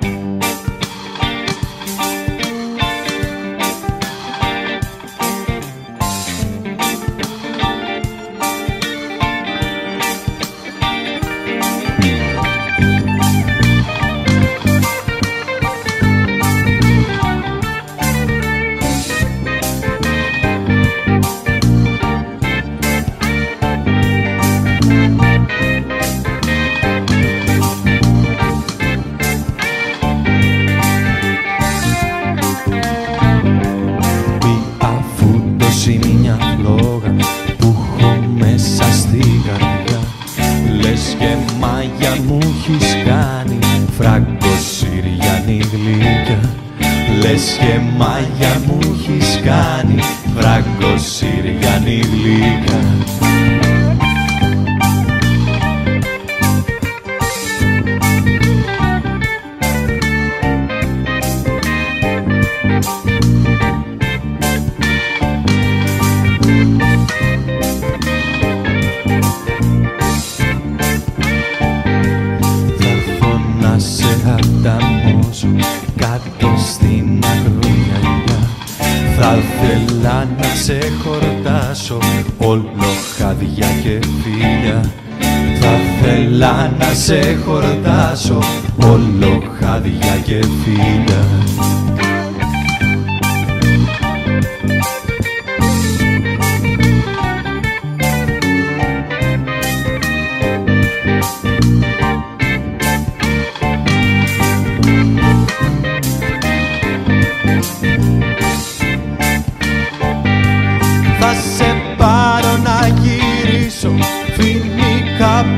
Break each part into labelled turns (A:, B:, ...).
A: Música φλόγα που έχω μέσα στη καρδιά Λες και μάγια μου έχεις κάνει φράγκο Συριανή γλυκιά. Λες και μάγια μου έχεις κάνει φράγκο Συριανή γλυκιά. Θα θέλα να σε χορτάσω όλο χαδιά και φίλια Θα θέλα να σε χορτάσω όλο χαδιά και φίλια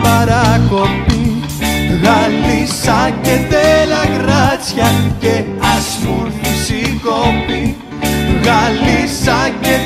A: παρακοπή. Γαλίσα και τελαγράτσια και ας μου η κοπή Γαλίσα και